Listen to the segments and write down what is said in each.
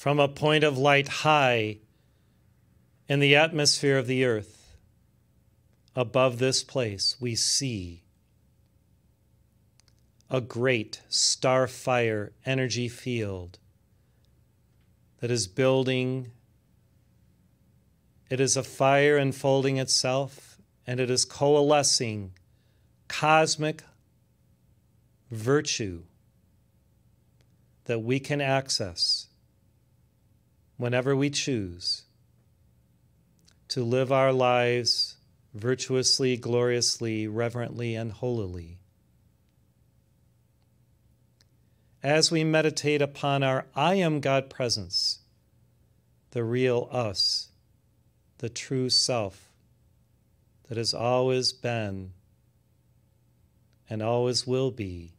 from a point of light high in the atmosphere of the earth, above this place, we see a great star fire energy field that is building. It is a fire enfolding itself and it is coalescing cosmic virtue that we can access whenever we choose to live our lives virtuously, gloriously, reverently, and holily. As we meditate upon our I am God presence, the real us, the true self that has always been and always will be,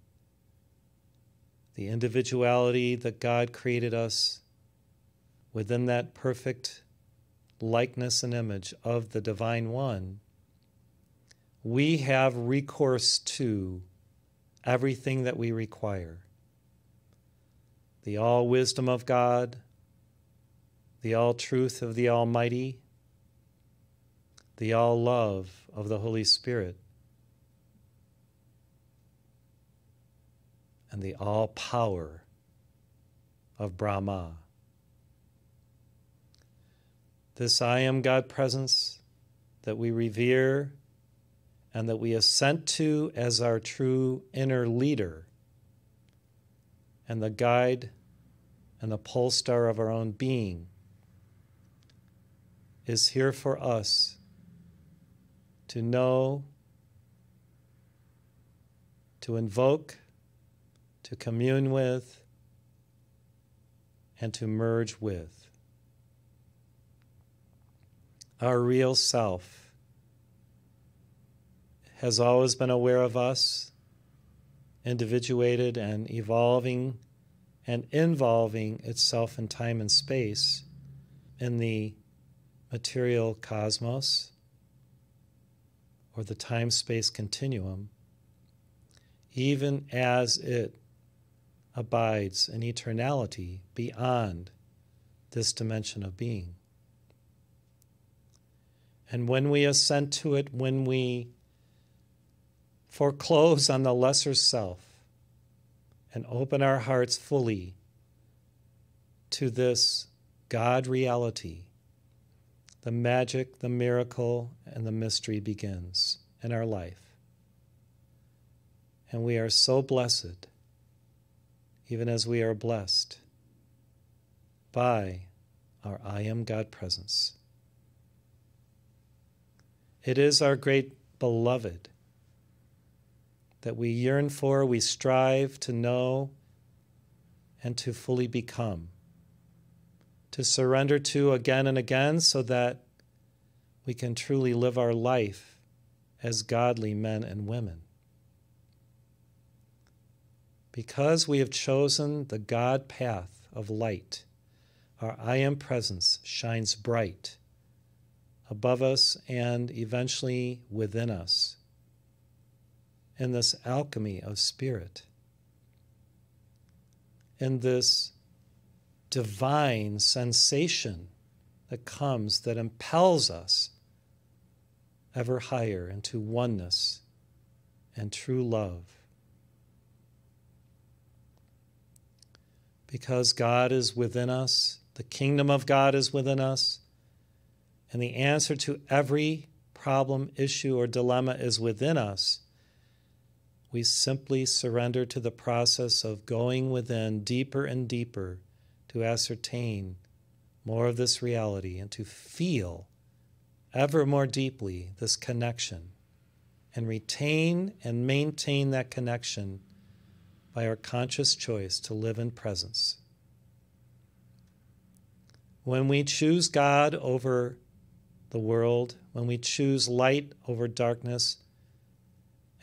the individuality that God created us within that perfect likeness and image of the Divine One, we have recourse to everything that we require the all wisdom of God, the all truth of the Almighty, the all love of the Holy Spirit, and the all power of Brahma. This I am God presence that we revere and that we assent to as our true inner leader and the guide and the pole star of our own being is here for us to know, to invoke, to commune with, and to merge with. Our real self has always been aware of us, individuated and evolving and involving itself in time and space in the material cosmos or the time space continuum, even as it abides in eternality beyond this dimension of being. And when we assent to it, when we foreclose on the lesser self and open our hearts fully to this God reality, the magic, the miracle, and the mystery begins in our life. And we are so blessed, even as we are blessed by our I Am God presence. It is our great beloved that we yearn for, we strive to know, and to fully become, to surrender to again and again so that we can truly live our life as godly men and women. Because we have chosen the God path of light, our I am presence shines bright above us and eventually within us in this alchemy of spirit, in this divine sensation that comes that impels us ever higher into oneness and true love. Because God is within us, the kingdom of God is within us, and the answer to every problem, issue, or dilemma is within us, we simply surrender to the process of going within deeper and deeper to ascertain more of this reality and to feel ever more deeply this connection and retain and maintain that connection by our conscious choice to live in presence. When we choose God over the world, when we choose light over darkness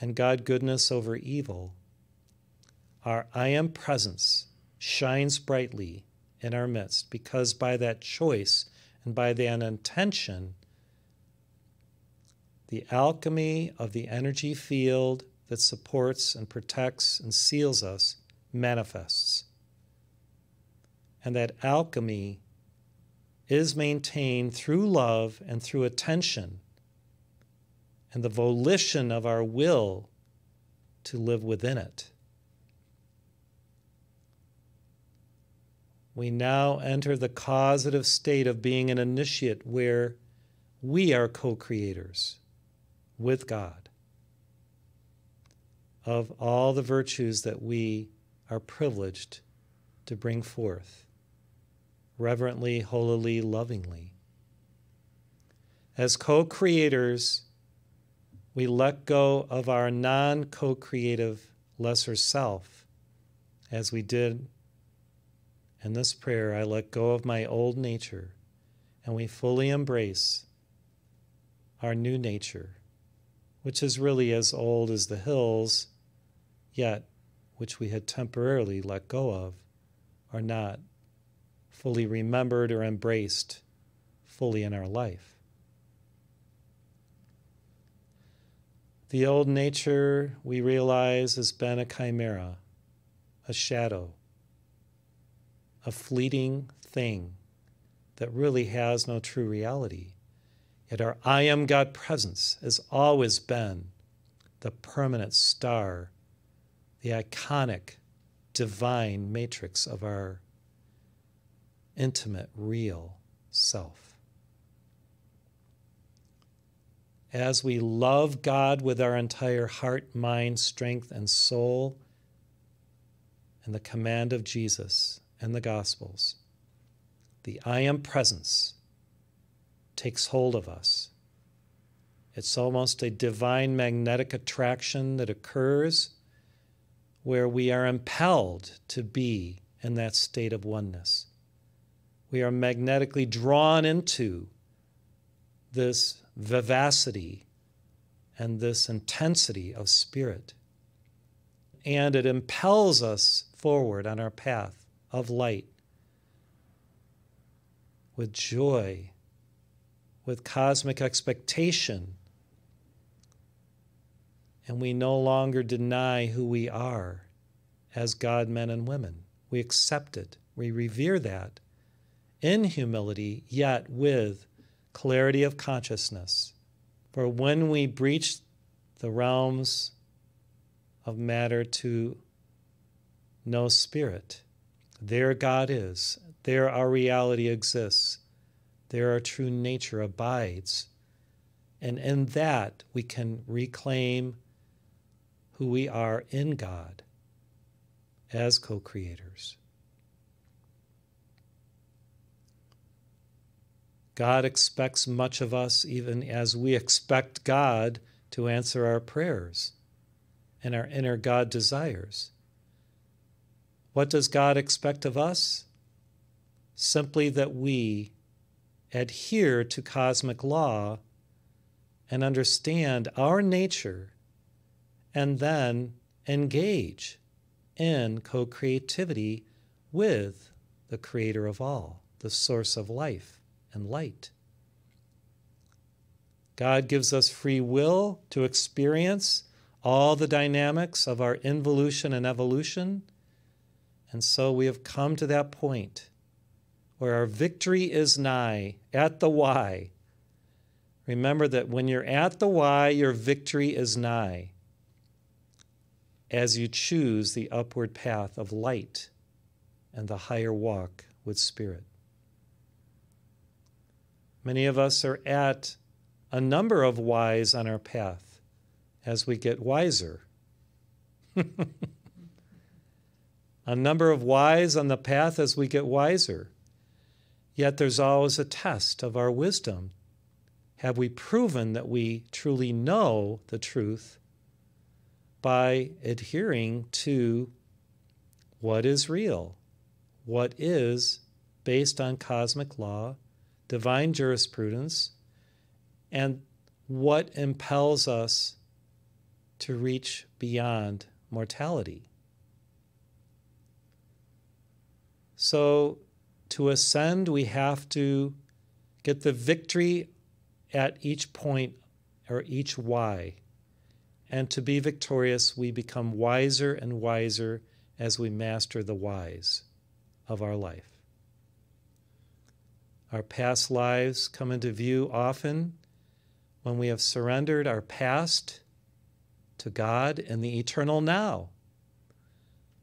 and God goodness over evil, our I am presence shines brightly in our midst because by that choice and by that intention, the alchemy of the energy field that supports and protects and seals us manifests. and that alchemy is maintained through love and through attention and the volition of our will to live within it. We now enter the causative state of being an initiate where we are co creators with God of all the virtues that we are privileged to bring forth reverently, holily, lovingly. As co creators, we let go of our non co creative lesser self, as we did in this prayer. I let go of my old nature, and we fully embrace our new nature, which is really as old as the hills, yet which we had temporarily let go of, are not fully remembered or embraced fully in our life. The old nature, we realize, has been a chimera, a shadow, a fleeting thing that really has no true reality. Yet our I am God presence has always been the permanent star, the iconic divine matrix of our intimate, real self. As we love God with our entire heart, mind, strength, and soul, and the command of Jesus and the Gospels, the I am presence takes hold of us. It's almost a divine magnetic attraction that occurs where we are impelled to be in that state of oneness we are magnetically drawn into this vivacity and this intensity of spirit. And it impels us forward on our path of light with joy, with cosmic expectation. And we no longer deny who we are as God men and women. We accept it, we revere that in humility, yet with clarity of consciousness. For when we breach the realms of matter to know spirit, there God is, there our reality exists, there our true nature abides. And in that we can reclaim who we are in God as co creators. God expects much of us, even as we expect God to answer our prayers and our inner God desires. What does God expect of us? Simply that we adhere to cosmic law and understand our nature and then engage in co creativity with the Creator of all, the source of life and light. God gives us free will to experience all the dynamics of our involution and evolution. And so we have come to that point where our victory is nigh at the Y. Remember that when you're at the Y, your victory is nigh as you choose the upward path of light and the higher walk with Spirit. Many of us are at a number of whys on our path as we get wiser. a number of whys on the path as we get wiser. Yet there's always a test of our wisdom. Have we proven that we truly know the truth by adhering to what is real, what is based on cosmic law divine jurisprudence, and what impels us to reach beyond mortality. So, to ascend, we have to get the victory at each point or each why. And to be victorious, we become wiser and wiser as we master the whys of our life. Our past lives come into view often when we have surrendered our past to God in the eternal now.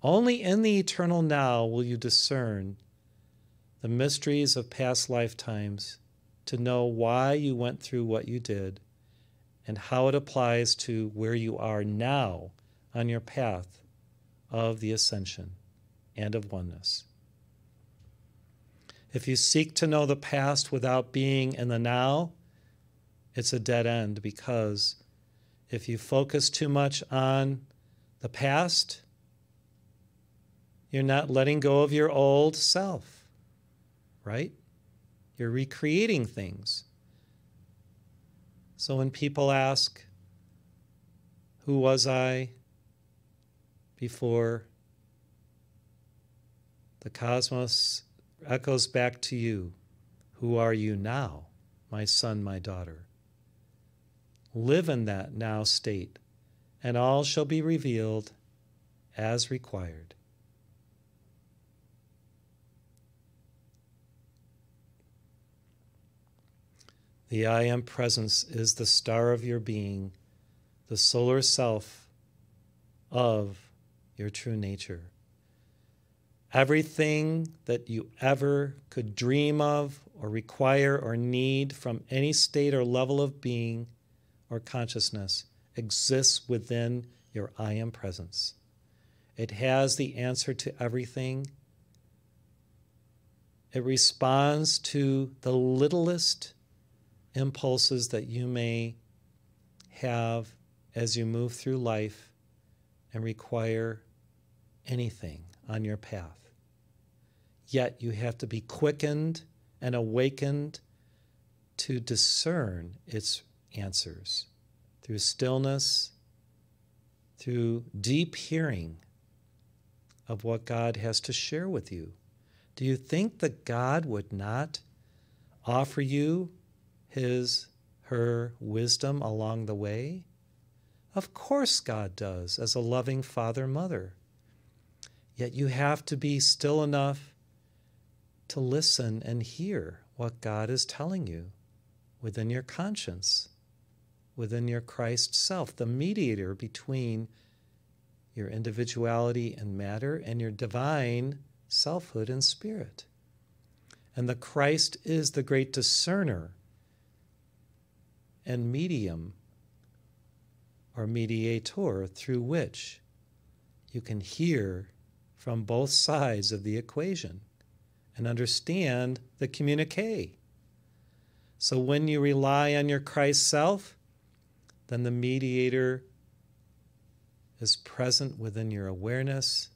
Only in the eternal now will you discern the mysteries of past lifetimes to know why you went through what you did and how it applies to where you are now on your path of the ascension and of oneness. If you seek to know the past without being in the now, it's a dead end because if you focus too much on the past, you're not letting go of your old self, right? You're recreating things. So when people ask, Who was I before? The cosmos echoes back to you Who are you now, my son, my daughter? Live in that now state, and all shall be revealed as required. The I Am Presence is the star of your being, the solar self of your true nature. Everything that you ever could dream of or require or need from any state or level of being or consciousness exists within your I Am Presence. It has the answer to everything. It responds to the littlest impulses that you may have as you move through life and require anything on your path. Yet you have to be quickened and awakened to discern its answers through stillness, through deep hearing of what God has to share with you. Do you think that God would not offer you his, her wisdom along the way? Of course, God does, as a loving father, mother. Yet you have to be still enough to listen and hear what God is telling you within your conscience, within your Christ self, the mediator between your individuality and matter and your divine selfhood and spirit. And the Christ is the great discerner and medium or mediator through which you can hear from both sides of the equation and understand the communique. So when you rely on your Christ self, then the mediator is present within your awareness,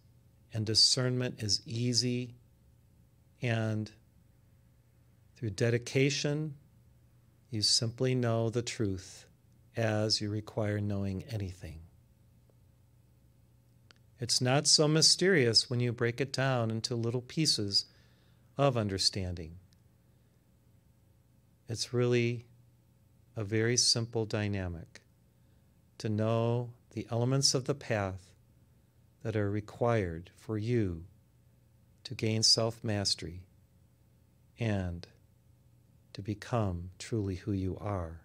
and discernment is easy. And through dedication you simply know the truth as you require knowing anything. It's not so mysterious when you break it down into little pieces of understanding. It's really a very simple dynamic to know the elements of the path that are required for you to gain self mastery and to become truly who you are.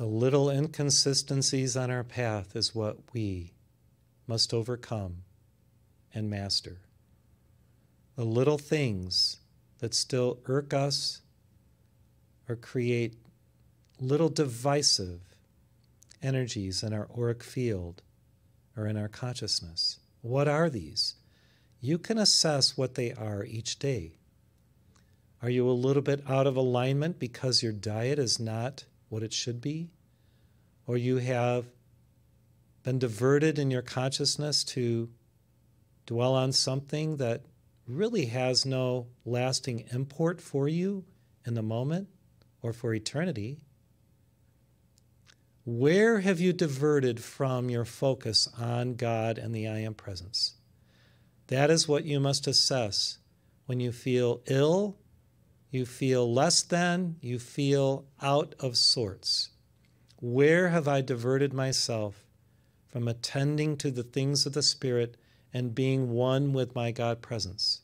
The little inconsistencies on our path is what we must overcome and master. The little things that still irk us or create little divisive energies in our auric field or in our consciousness. What are these? You can assess what they are each day. Are you a little bit out of alignment because your diet is not what it should be? Or you have been diverted in your consciousness to dwell on something that really has no lasting import for you in the moment or for eternity? Where have you diverted from your focus on God and the I Am presence? That is what you must assess when you feel ill, you feel less than, you feel out of sorts. Where have I diverted myself from attending to the things of the Spirit and being one with my God presence.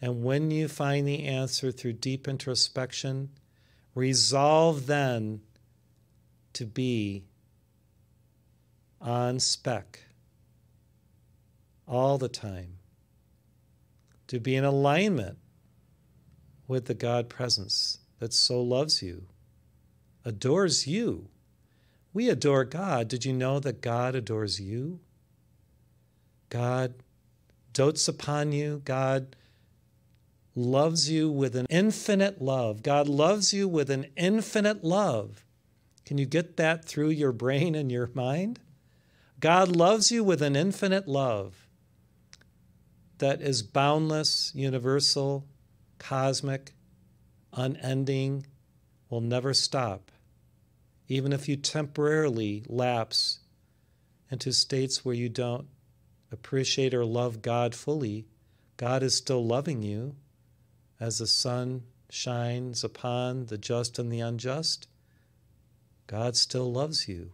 And when you find the answer through deep introspection, resolve then to be on spec all the time, to be in alignment with the God presence that so loves you, adores you. We adore God. Did you know that God adores you? God dotes upon you. God loves you with an infinite love. God loves you with an infinite love. Can you get that through your brain and your mind? God loves you with an infinite love that is boundless, universal, cosmic, unending, will never stop. Even if you temporarily lapse into states where you don't appreciate or love God fully, God is still loving you as the sun shines upon the just and the unjust. God still loves you.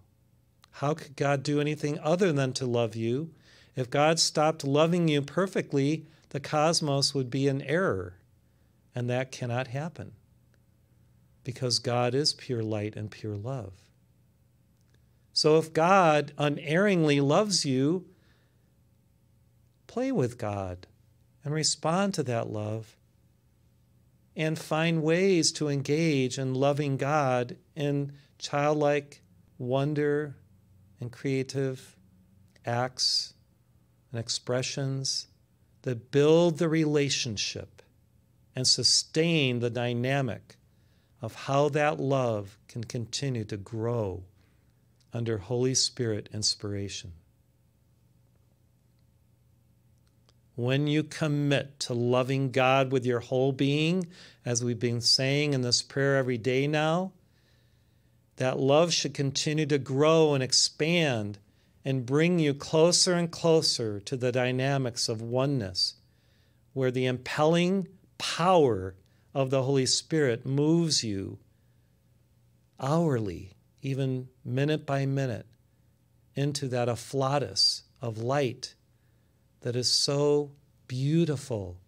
How could God do anything other than to love you? If God stopped loving you perfectly, the cosmos would be in error, and that cannot happen because God is pure light and pure love. So if God unerringly loves you, play with God and respond to that love and find ways to engage in loving God in childlike wonder and creative acts and expressions that build the relationship and sustain the dynamic of how that love can continue to grow under Holy Spirit inspiration. when you commit to loving God with your whole being, as we've been saying in this prayer every day now, that love should continue to grow and expand and bring you closer and closer to the dynamics of oneness, where the impelling power of the Holy Spirit moves you hourly, even minute by minute, into that afflatus of light that is so beautiful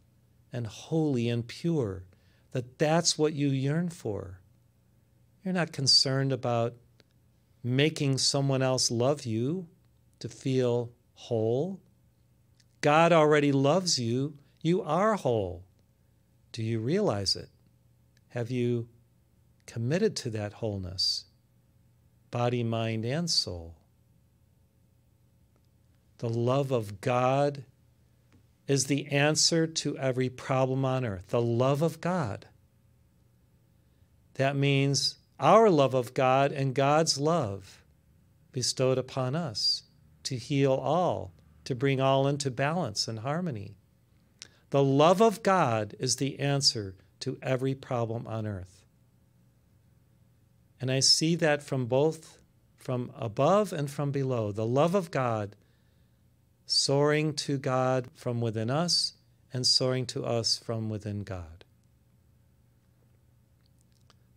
and holy and pure that that's what you yearn for. You're not concerned about making someone else love you to feel whole. God already loves you. You are whole. Do you realize it? Have you committed to that wholeness, body, mind, and soul? The love of God is the answer to every problem on earth. The love of God. That means our love of God and God's love bestowed upon us to heal all, to bring all into balance and harmony. The love of God is the answer to every problem on earth. And I see that from both from above and from below. The love of God soaring to God from within us and soaring to us from within God.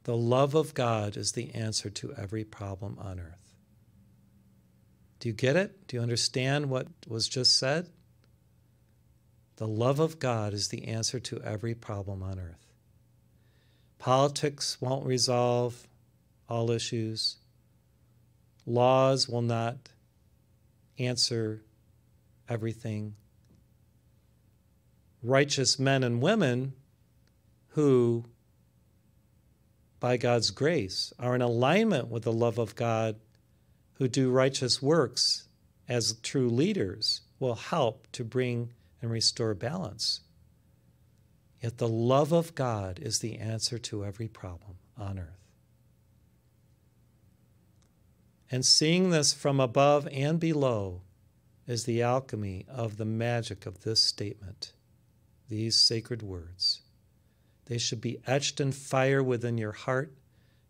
The love of God is the answer to every problem on earth. Do you get it? Do you understand what was just said? The love of God is the answer to every problem on earth. Politics won't resolve all issues. Laws will not answer everything. Righteous men and women who, by God's grace, are in alignment with the love of God, who do righteous works as true leaders, will help to bring and restore balance. Yet the love of God is the answer to every problem on earth. And seeing this from above and below, is the alchemy of the magic of this statement, these sacred words. They should be etched in fire within your heart,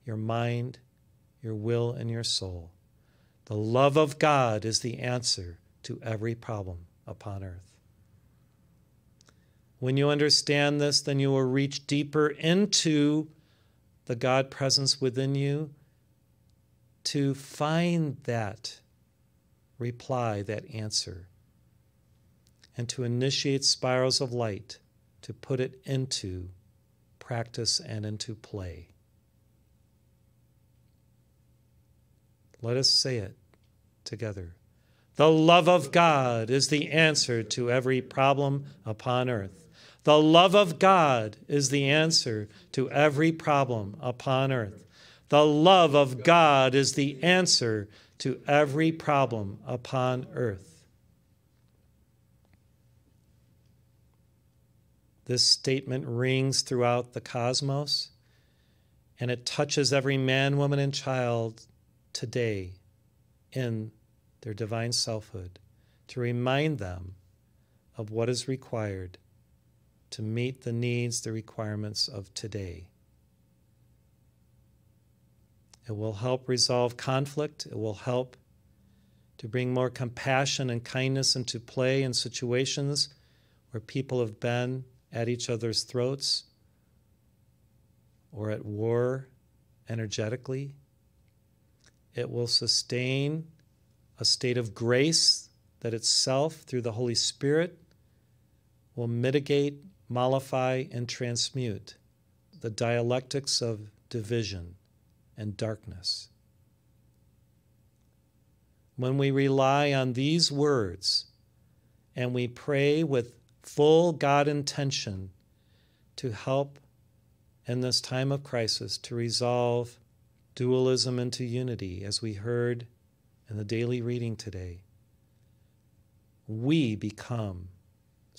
your mind, your will, and your soul. The love of God is the answer to every problem upon earth. When you understand this, then you will reach deeper into the God presence within you to find that reply, that answer, and to initiate spirals of light, to put it into practice and into play. Let us say it together. The love of God is the answer to every problem upon earth. The love of God is the answer to every problem upon earth. The love of God is the answer to every problem upon earth. This statement rings throughout the cosmos and it touches every man, woman, and child today in their divine selfhood to remind them of what is required to meet the needs, the requirements of today. It will help resolve conflict. It will help to bring more compassion and kindness into play in situations where people have been at each other's throats or at war energetically. It will sustain a state of grace that itself, through the Holy Spirit, will mitigate, mollify, and transmute the dialectics of division and darkness. When we rely on these words and we pray with full God intention to help in this time of crisis to resolve dualism into unity, as we heard in the daily reading today, we become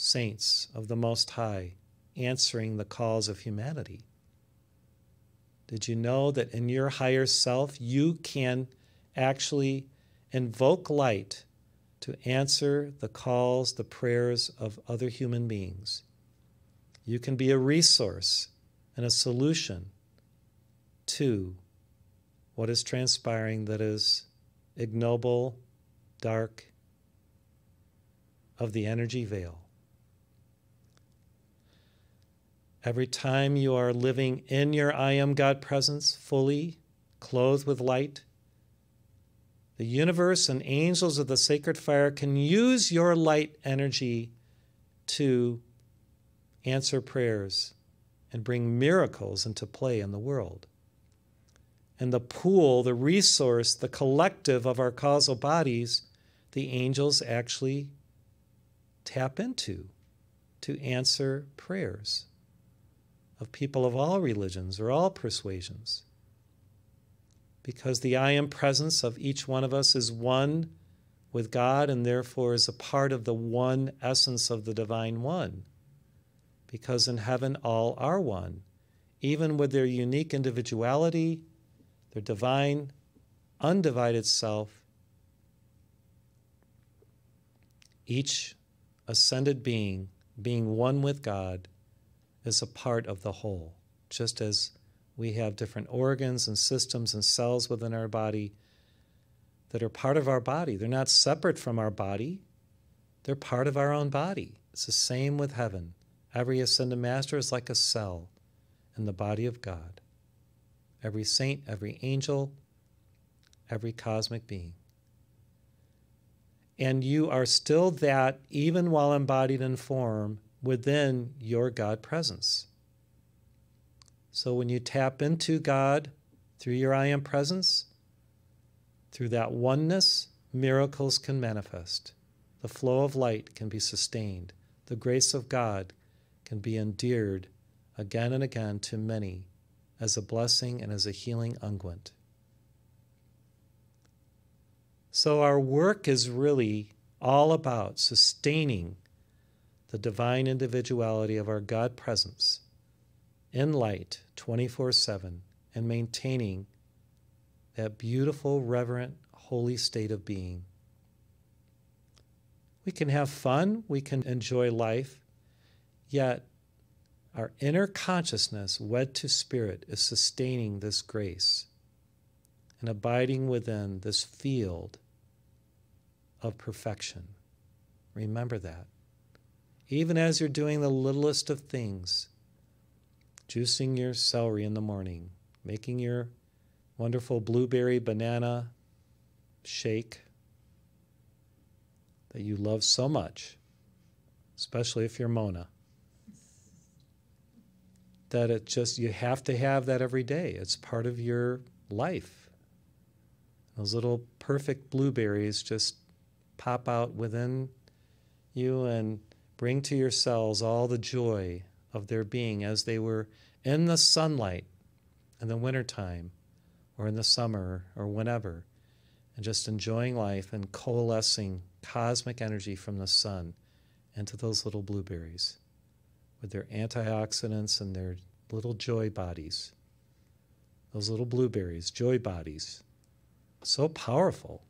saints of the Most High, answering the calls of humanity. Did you know that in your higher self, you can actually invoke light to answer the calls, the prayers of other human beings? You can be a resource and a solution to what is transpiring that is ignoble, dark, of the energy veil. Every time you are living in your I am God presence, fully clothed with light, the universe and angels of the sacred fire can use your light energy to answer prayers and bring miracles into play in the world. And the pool, the resource, the collective of our causal bodies, the angels actually tap into to answer prayers of people of all religions or all persuasions. Because the I am presence of each one of us is one with God and therefore is a part of the one essence of the divine one. Because in heaven all are one, even with their unique individuality, their divine, undivided self. Each ascended being, being one with God, is a part of the whole, just as we have different organs and systems and cells within our body that are part of our body. They're not separate from our body, they're part of our own body. It's the same with heaven. Every ascended master is like a cell in the body of God. Every saint, every angel, every cosmic being. And you are still that even while embodied in form within your God presence. So when you tap into God through your I am presence, through that oneness, miracles can manifest. The flow of light can be sustained. The grace of God can be endeared again and again to many as a blessing and as a healing unguent. So, our work is really all about sustaining the divine individuality of our God presence in light 24 7 and maintaining that beautiful, reverent, holy state of being. We can have fun, we can enjoy life, yet our inner consciousness, wed to spirit, is sustaining this grace and abiding within this field of perfection. Remember that even as you're doing the littlest of things, juicing your celery in the morning, making your wonderful blueberry banana shake, that you love so much, especially if you're Mona, that it just, you have to have that every day. It's part of your life. Those little perfect blueberries just pop out within you and bring to your cells all the joy of their being as they were in the sunlight in the wintertime or in the summer or whenever, and just enjoying life and coalescing cosmic energy from the sun into those little blueberries with their antioxidants and their little joy bodies. Those little blueberries, joy bodies. So powerful.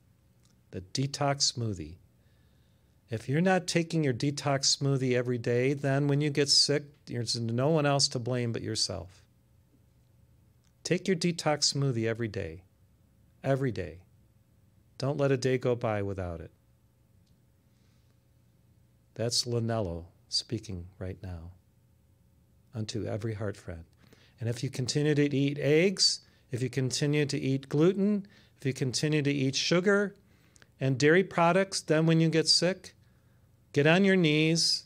The detox smoothie. If you're not taking your detox smoothie every day, then when you get sick, there's no one else to blame but yourself. Take your detox smoothie every day. Every day. Don't let a day go by without it. That's Lanello speaking right now unto every heart friend. And if you continue to eat eggs, if you continue to eat gluten, if you continue to eat sugar and dairy products, then when you get sick, get on your knees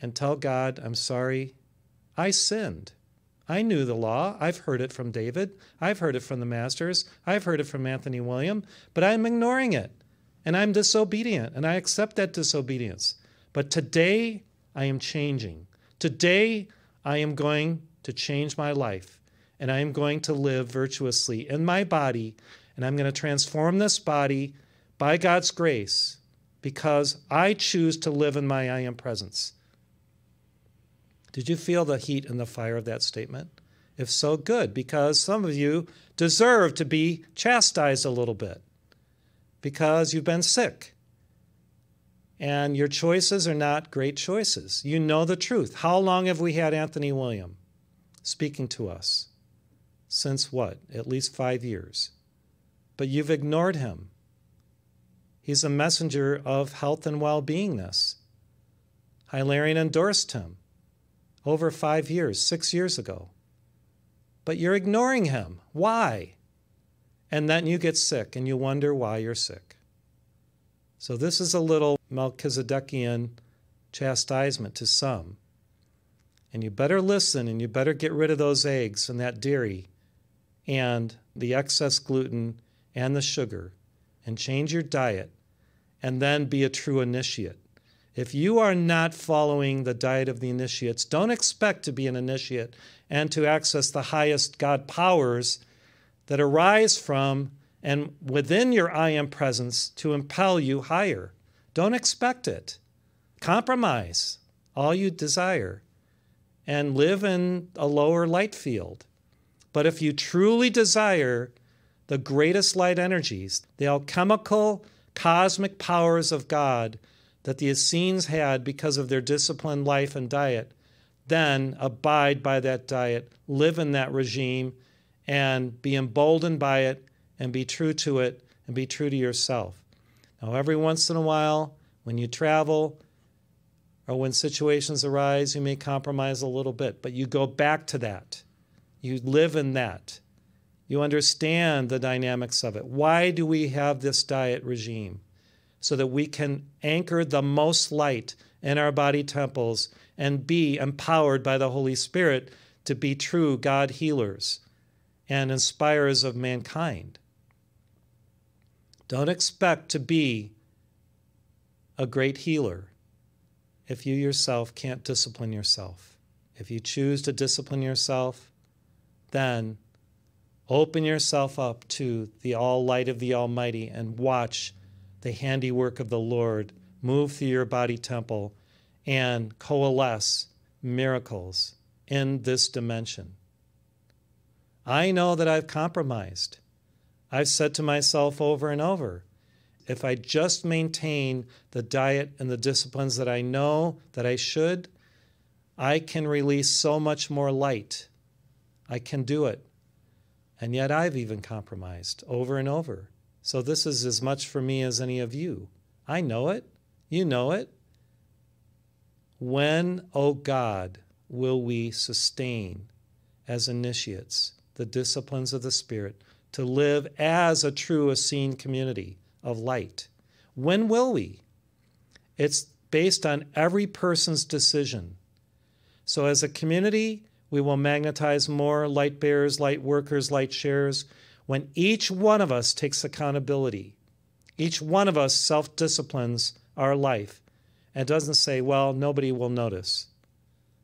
and tell God, I'm sorry, I sinned. I knew the law. I've heard it from David. I've heard it from the masters. I've heard it from Anthony William, but I'm ignoring it. And I'm disobedient, and I accept that disobedience. But today, I am changing. Today, I am going to change my life, and I am going to live virtuously in my body, and I'm going to transform this body by God's grace because I choose to live in my I am presence. Did you feel the heat and the fire of that statement? If so, good, because some of you deserve to be chastised a little bit because you've been sick. And your choices are not great choices. You know the truth. How long have we had Anthony William speaking to us? Since what? At least five years. But you've ignored him. He's a messenger of health and well beingness. Hilarion endorsed him over five years, six years ago. But you're ignoring him. Why? And then you get sick and you wonder why you're sick. So, this is a little Melchizedekian chastisement to some. And you better listen and you better get rid of those eggs and that dairy and the excess gluten and the sugar and change your diet and then be a true initiate. If you are not following the diet of the initiates, don't expect to be an initiate and to access the highest God powers that arise from and within your I am presence to impel you higher. Don't expect it. Compromise all you desire and live in a lower light field. But if you truly desire the greatest light energies, the alchemical cosmic powers of God, that the Essenes had because of their disciplined life and diet, then abide by that diet, live in that regime, and be emboldened by it, and be true to it, and be true to yourself. Now, every once in a while, when you travel or when situations arise, you may compromise a little bit, but you go back to that. You live in that. You understand the dynamics of it. Why do we have this diet regime? so that we can anchor the most light in our body temples and be empowered by the Holy Spirit to be true God healers and inspirers of mankind. Don't expect to be a great healer if you yourself can't discipline yourself. If you choose to discipline yourself, then open yourself up to the all light of the Almighty and watch the handiwork of the Lord move through your body temple and coalesce miracles in this dimension. I know that I've compromised. I've said to myself over and over if I just maintain the diet and the disciplines that I know that I should, I can release so much more light. I can do it. And yet I've even compromised over and over. So this is as much for me as any of you. I know it. You know it. When, O oh God, will we sustain as initiates the disciplines of the Spirit to live as a true Essene community of light? When will we? It's based on every person's decision. So, as a community, we will magnetize more light bearers, light workers, light sharers when each one of us takes accountability. Each one of us self disciplines our life and doesn't say, well, nobody will notice.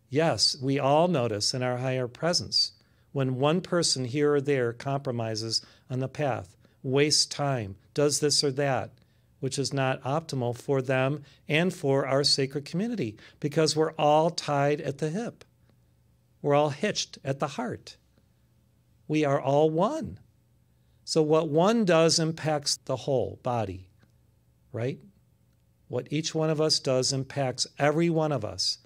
Yes, we all notice in our higher presence when one person here or there compromises on the path, wastes time, does this or that, which is not optimal for them and for our sacred community because we're all tied at the hip. We're all hitched at the heart. We are all one. So, what one does impacts the whole body, right? What each one of us does impacts every one of us.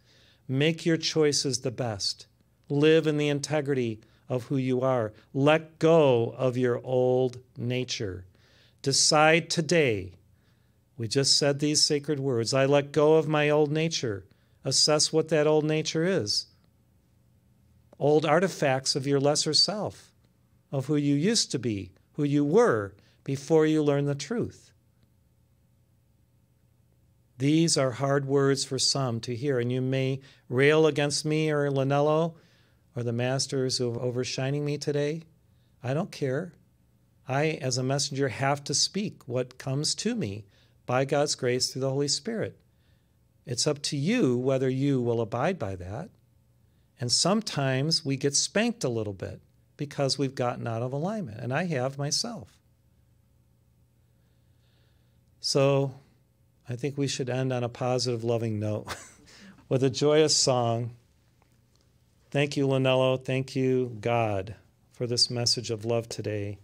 Make your choices the best. Live in the integrity of who you are. Let go of your old nature. Decide today. We just said these sacred words I let go of my old nature. Assess what that old nature is. Old artifacts of your lesser self, of who you used to be, who you were before you learned the truth. These are hard words for some to hear, and you may rail against me or Lanello or the masters who are overshining me today. I don't care. I, as a messenger, have to speak what comes to me by God's grace through the Holy Spirit. It's up to you whether you will abide by that. And sometimes we get spanked a little bit because we've gotten out of alignment, and I have myself. So I think we should end on a positive, loving note with a joyous song. Thank you, Lanello. Thank you, God, for this message of love today.